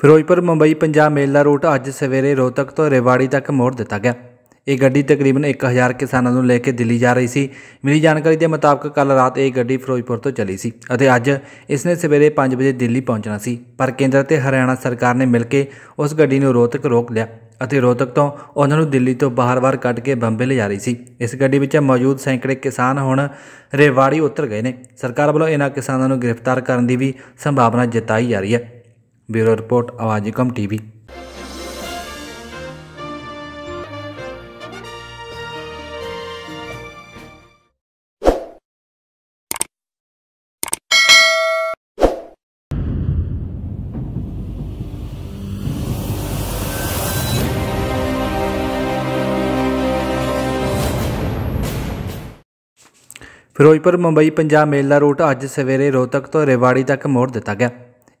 Firozpur, Mumbai, Punjab mail ਦਾ route ਅੱਜ ਸਵੇਰੇ ਰੋਹਤਕ ਤੋਂ ਰੇਵਾੜੀ ਤੱਕ ਮੋੜ ਦਿੱਤਾ ਗਿਆ। ਇਹ ਗੱਡੀ ਤਕਰੀਬਨ 1000 ਕਿਸਾਨਾਂ ਨੂੰ ਲੈ ਕੇ ਦਿੱਲੀ ਜਾ ਰਹੀ ਸੀ। ਮਿਲੀ ਜਾਣਕਾਰੀ ਦੇ ਮੁਤਾਬਕ ਕੱਲ ਰਾਤ ਇਹ ਗੱਡੀ ਫਿਰੋਜ਼ਪੁਰ ਤੋਂ ਚੱਲੀ ਸੀ ਅਤੇ ਅੱਜ ਇਸ ਨੇ ਸਵੇਰੇ 5 ਵਜੇ ਦਿੱਲੀ ਪਹੁੰਚਣਾ ਸੀ। ਪਰ ਕੇਂਦਰ ਤੇ ਹਰਿਆਣਾ ਸਰਕਾਰ ਨੇ ਮਿਲ ਕੇ ਉਸ ਗੱਡੀ ਨੂੰ ਰੋਹਤਕ ਰੋਕ ਲਿਆ ਅਤੇ ਰੋਹਤਕ ਤੋਂ ਉਹਨਾਂ ਨੂੰ ਦਿੱਲੀ ਤੋਂ ਬਾਹਰ-ਬਾਹਰ ਕੱਢ ਕੇ ਬੰਬੇ ਲਿਜਾ ਰਹੀ ਸੀ। ਇਸ ਗੱਡੀ ਵਿੱਚ ਮੌਜੂਦ ਸੈਂਕੜੇ ਕਿਸਾਨ ਹੁਣ ਰੇਵਾੜੀ ਉਤਰ ਗਏ ਨੇ। ਸਰਕਾਰ ਵੱਲੋਂ ਇਹਨਾਂ ਕਿਸਾਨਾਂ ਨੂੰ ਗ੍ਰਿਫਤਾਰ ਕਰਨ ਦੀ ਵੀ ਸੰਭਾਵਨਾ ਜਤਾਈ ਜਾ ਰਹੀ ਹੈ। ਬਿਊਰੋ ਰਿਪੋਰਟ, ਆਵਾਜ਼ੀ ਕਮ ਟੀਵੀ। ਫਿਰੋਜ਼ਪੁਰ ਮੁੰਬਈ ਪੰਜਾਬ ਮੇਲ ਦਾ ਰੂਟ ਅੱਜ ਸਵੇਰੇ ਰੋਹਤਕ ਤੋਂ ਰੇਵਾੜੀ ਤੱਕ ਮੋੜ ਦਿੱਤਾ ਗਿਆ।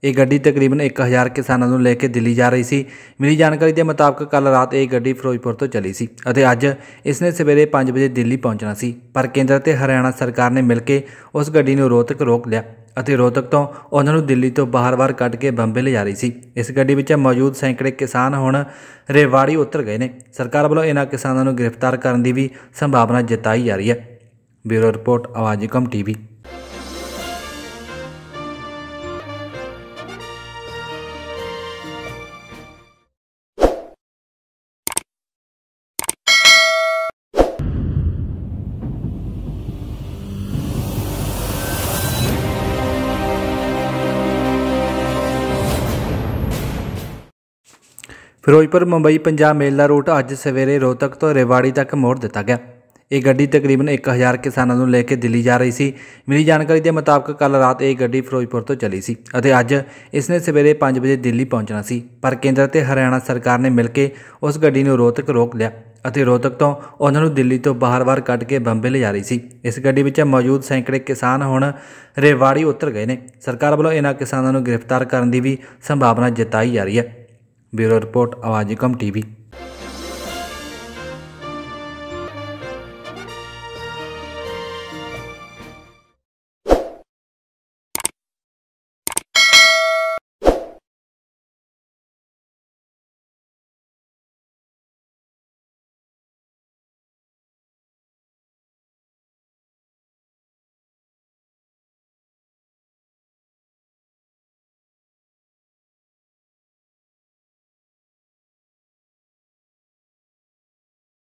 ਇਹ ਗੱਡੀ ਤਕਰੀਬਨ 1000 ਕਿਸਾਨਾਂ ਨੂੰ ਲੈ ਕੇ ਦਿੱਲੀ ਜਾ ਰਹੀ ਸੀ। ਮਿਲੀ ਜਾਣਕਾਰੀ ਦੇ ਮੁਤਾਬਕ ਕੱਲ ਰਾਤ ਇਹ ਗੱਡੀ ਫਿਰੋਜ਼ਪੁਰ ਤੋਂ ਚੱਲੀ ਸੀ ਅਤੇ ਅੱਜ ਇਸ ਨੇ ਸਵੇਰੇ 5 ਵਜੇ ਦਿੱਲੀ ਪਹੁੰਚਣਾ ਸੀ। ਪਰ ਕੇਂਦਰ ਤੇ ਹਰਿਆਣਾ ਸਰਕਾਰ ਨੇ ਮਿਲ ਕੇ ਉਸ ਗੱਡੀ ਨੂੰ ਰੋਹਤਕ ਰੋਕ ਲਿਆ ਅਤੇ ਰੋਹਤਕ ਤੋਂ ਉਹਨਾਂ ਨੂੰ ਦਿੱਲੀ ਤੋਂ ਬਾਹਰ-ਬਾਹਰ ਕੱਢ ਕੇ ਬੰਬੇ ਲਿਜਾ ਰਹੀ ਸੀ। ਇਸ ਗੱਡੀ ਵਿੱਚ ਮੌਜੂਦ ਸੈਂਕੜੇ ਕਿਸਾਨ ਹੁਣ ਰੇਵਾੜੀ ਉਤਰ ਗਏ ਨੇ। ਸਰਕਾਰ ਵੱਲੋਂ ਇਹਨਾਂ ਕਿਸਾਨਾਂ ਨੂੰ ਗ੍ਰਿਫਤਾਰ ਕਰਨ ਦੀ ਵੀ ਸੰਭਾਵਨਾ ਜਤਾਈ ਜਾ ਰਹੀ ਹੈ। ਬਿਊਰੋ ਰਿਪੋਰਟ, ਆਵਾਜ਼ੀ ਕਮ ਟੀਵੀ। ਫਿਰੋਜ਼ਪੁਰ, ਮੁੰਬਈ, ਪੰਜਾਬ, ਮੇਲ ਦਾ ਰੂਟ ਅੱਜ ਸਵੇਰੇ ਰੋਹਤਕ ਤੋਂ ਰੇਵਾੜੀ ਤੱਕ ਮੋੜ ਦਿੱਤਾ ਗਿਆ। ਇਹ ਗੱਡੀ ਤਕਰੀਬਨ 1000 ਕਿਸਾਨਾਂ ਨੂੰ ਲੈ ਕੇ ਦਿੱਲੀ ਜਾ ਰਹੀ ਸੀ। ਮਿਲੀ ਜਾਣਕਾਰੀ ਦੇ ਮੁਤਾਬਕ ਕੱਲ ਰਾਤ ਇਹ ਗੱਡੀ ਫਿਰੋਜ਼ਪੁਰ ਤੋਂ ਚੱਲੀ ਸੀ ਅਤੇ ਅੱਜ ਇਸ ਨੇ ਸਵੇਰੇ 5 ਵਜੇ ਦਿੱਲੀ ਪਹੁੰਚਣਾ ਸੀ। ਪਰ ਕੇਂਦਰ ਤੇ ਹਰਿਆਣਾ ਸਰਕਾਰ ਨੇ ਮਿਲ ਕੇ ਉਸ ਗੱਡੀ ਨੂੰ ਰੋਹਤਕ ਰੋਕ ਲਿਆ ਅਤੇ ਰੋਹਤਕ ਤੋਂ ਉਹਨਾਂ ਨੂੰ ਦਿੱਲੀ ਤੋਂ ਬਾਹਰ-ਬਾਹਰ ਕੱਢ ਕੇ ਬੰਬੇ ਲਿਜਾ ਰਹੀ ਸੀ। ਇਸ ਗੱਡੀ ਵਿੱਚ ਮੌਜੂਦ ਸੈਂਕੜੇ ਕਿਸਾਨ ਹੁਣ ਰੇਵਾੜੀ ਉਤਰ ਗਏ ਨੇ। ਸਰਕਾਰ ਵੱਲੋਂ ਇਹਨਾਂ ਕਿਸਾਨਾਂ ਨੂੰ ਗ੍ਰਿਫਤਾਰ ਕਰਨ ਦੀ ਵੀ ਸੰਭਾਵਨਾ ਜਤਾਈ ਜਾ ਰਹੀ ਹੈ। ਬਿਊਰੋ ਰਿਪੋਰਟ ਆਵਾਜ਼ੀ ਕਮ ਟੀਵੀ